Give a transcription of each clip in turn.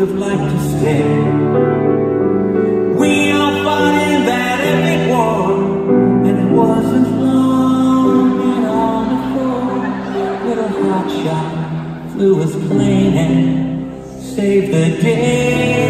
would have liked to stay. We are fighting that epic war, and it wasn't long at all before little hotshot flew his plane and saved the day.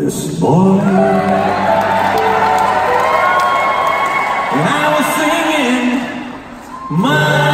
this boy. And I was singing my.